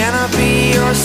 Can I be your?